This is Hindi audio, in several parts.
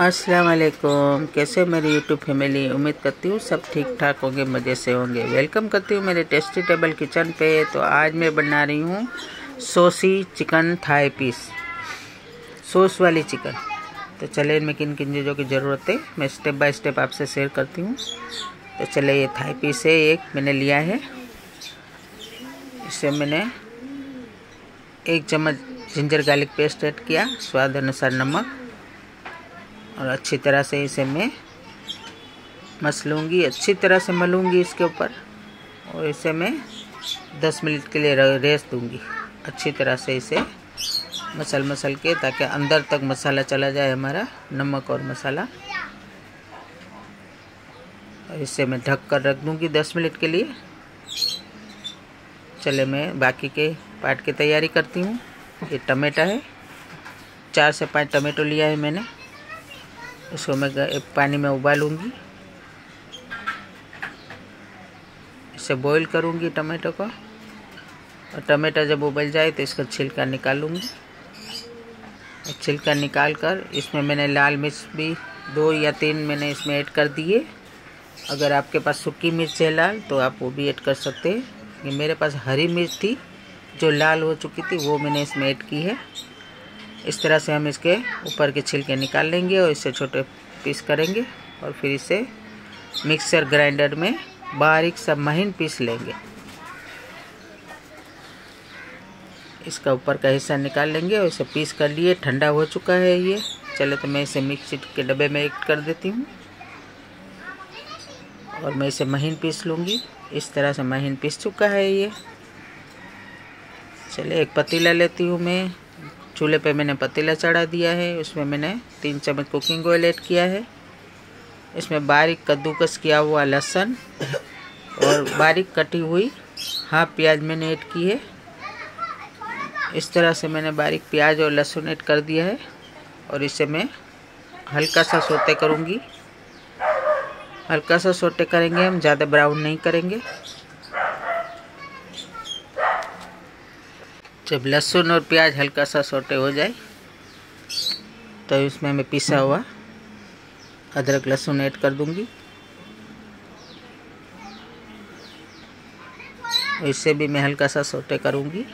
अस्सलाम वालेकुम कैसे मेरी यूट्यूब फैमिली? उम्मीद करती हूँ सब ठीक ठाक होंगे, मज़े से होंगे। वेलकम करती हूँ मेरे टेस्टी टेबल किचन पे। तो आज मैं बना रही हूँ saucy chicken thigh piece sauce वाली चिकन तो चले इनमें किन किन चीज़ों की ज़रूरत है? मैं स्टेप बाय स्टेप आपसे शेयर करती हूँ। तो चले, ये थाई पीस है, एक मैंने लिया है। इसे मैंने एक चम्मच जिंजर गार्लिक पेस्ट ऐड किया, स्वाद अनुसार नमक। और अच्छी तरह से इसे मैं मस लूँगी, अच्छी तरह से मलूँगी इसके ऊपर। और इसे मैं 10 मिनट के लिए रेस दूँगी। अच्छी तरह से इसे मसल मसल के, ताकि अंदर तक मसाला चला जाए हमारा, नमक और मसाला। और इसे मैं ढक कर रख दूँगी 10 मिनट के लिए। चले मैं बाकी के पार्ट की तैयारी करती हूँ। ये टमाटा है। चार से पाँच टमेटो लिया है मैंने। इसको मैं पानी में उबालूँगी। इसे बॉईल करूँगी टमाटो को। और टमाटो जब उबल जाए तो इसका छिलका निकालूँगी। और छिलका निकाल कर इसमें मैंने लाल मिर्च भी दो या तीन मैंने इसमें ऐड कर दिए। अगर आपके पास सूखी मिर्च है लाल तो आप वो भी ऐड कर सकते हैं। ये मेरे पास हरी मिर्च थी, जो लाल हो चुकी थी, वो मैंने इसमें ऐड की है। इस तरह से हम इसके ऊपर के छिलके निकाल लेंगे और इसे छोटे पीस करेंगे और फिर इसे मिक्सर ग्राइंडर में बारीक सा महीन पीस लेंगे। इसका ऊपर का हिस्सा निकाल लेंगे और इसे पीस कर लिए। ठंडा हो चुका है ये। चले तो मैं इसे मिक्सी के डब्बे में ऐड कर देती हूँ। और मैं इसे महीन पीस लूँगी। इस तरह से महीन पीस चुका है ये। चले एक पतीला लेती हूँ मैं। चूल्हे पे मैंने पतीला चढ़ा दिया है। उसमें मैंने तीन चम्मच कुकिंग ऑयल ऐड किया है। इसमें बारीक कद्दूकस किया हुआ लहसुन और बारीक कटी हुई हाफ़ प्याज मैंने ऐड की है। इस तरह से मैंने बारीक प्याज और लहसुन ऐड कर दिया है और इसे मैं हल्का सा सोते करूँगी। हल्का सा सोटे करेंगे हम, ज़्यादा ब्राउन नहीं करेंगे। जब लहसुन और प्याज हल्का सा सोटे हो जाए तो इसमें मैं पिसा हुआ अदरक लहसुन ऐड कर दूँगी। इससे भी मैं हल्का सा सोटे करूँगी।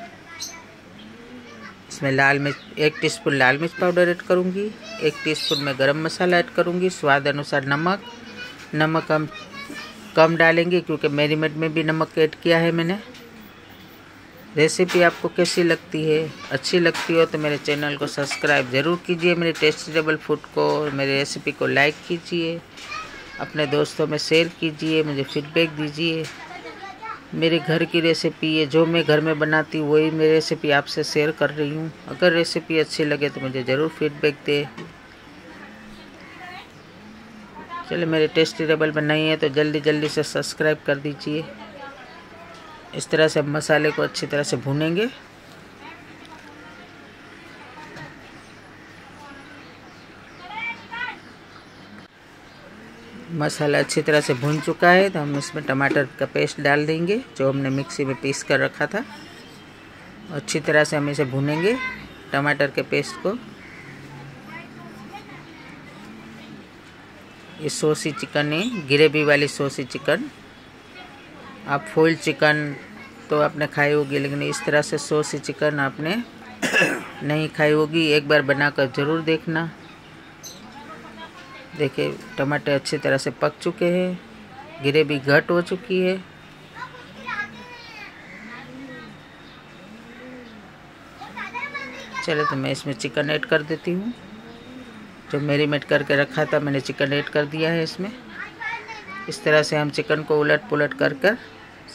इसमें लाल मिर्च एक टीस्पून लाल मिर्च पाउडर ऐड करूँगी एक टीस्पून में गरम मसाला ऐड करूँगी। स्वाद अनुसार नमक नमक हम कम डालेंगे क्योंकि मेरीमेट में भी नमक ऐड किया है मैंने। रेसिपी आपको कैसी लगती है? अच्छी लगती हो तो मेरे चैनल को सब्सक्राइब ज़रूर कीजिए। मेरे टेस्टेबल फ़ूड को मेरे रेसिपी को लाइक कीजिए। अपने दोस्तों में शेयर कीजिए, मुझे फीडबैक दीजिए। मेरे घर की रेसिपी है, जो मैं घर में बनाती हूँ, वही मैं रेसिपी आपसे शेयर कर रही हूँ। अगर रेसिपी अच्छी लगे तो मुझे ज़रूर फीडबैक दे। चलिए, मेरे टेस्टी टेबल बनाई है तो जल्दी जल्दी से सब्सक्राइब कर दीजिए। इस तरह से मसाले को अच्छी तरह से भूनेंगे। मसाला अच्छी तरह से भून चुका है तो हम इसमें टमाटर का पेस्ट डाल देंगे, जो हमने मिक्सी में पीस कर रखा था। अच्छी तरह से हम इसे भूनेंगे, टमाटर के पेस्ट को। ये सोसी चिकन है, ग्रेवी वाली सोसी चिकन। आप फुल चिकन तो आपने खाई होगी, लेकिन इस तरह से सोसी चिकन आपने नहीं खाई होगी। एक बार बनाकर ज़रूर देखना। देखिए, टमाटर अच्छी तरह से पक चुके हैं, ग्रेवी घट हो चुकी है। चलो तो मैं इसमें चिकन ऐड कर देती हूँ। जो मेरीमेट करके रखा था, मैंने चिकन ऐड कर दिया है इसमें। इस तरह से हम चिकन को उलट पुलट कर कर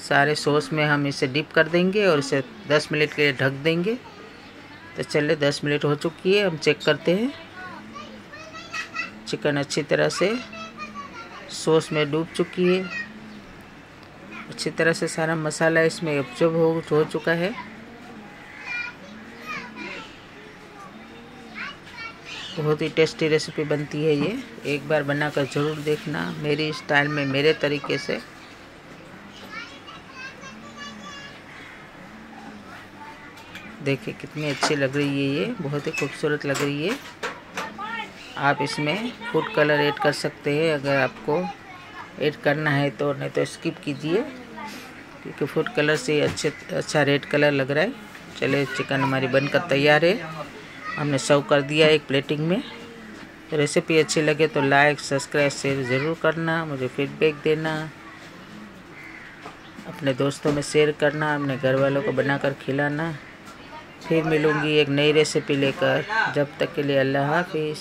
सारे सॉस में हम इसे डिप कर देंगे और इसे 10 मिनट के लिए ढक देंगे। तो चले 10 मिनट हो चुकी है हम चेक करते हैं। चिकन अच्छी तरह से सॉस में डूब चुकी है। अच्छी तरह से सारा मसाला इसमें एब्जॉर्ब हो, हो चुका है। बहुत ही टेस्टी रेसिपी बनती है ये। एक बार बनाकर ज़रूर देखना मेरी स्टाइल में, मेरे तरीके से। देखिए कितनी अच्छी लग रही है ये, बहुत ही खूबसूरत लग रही है। आप इसमें फ़ूड कलर ऐड कर सकते हैं अगर आपको ऐड करना है तो नहीं तो स्किप कीजिए, क्योंकि फ़ूड कलर से अच्छे अच्छा रेड कलर लग रहा है। चले चिकन हमारी बनकर तैयार है। हमने सर्व कर दिया एक प्लेटिंग में। तो रेसिपी अच्छी लगे तो लाइक सब्सक्राइब शेयर ज़रूर करना, मुझे फीडबैक देना। अपने दोस्तों में शेयर करना, अपने घर वालों को बनाकर खिलाना। फिर मिलूँगी एक नई रेसिपी लेकर। जब तक के लिए अल्लाह हाफिज़।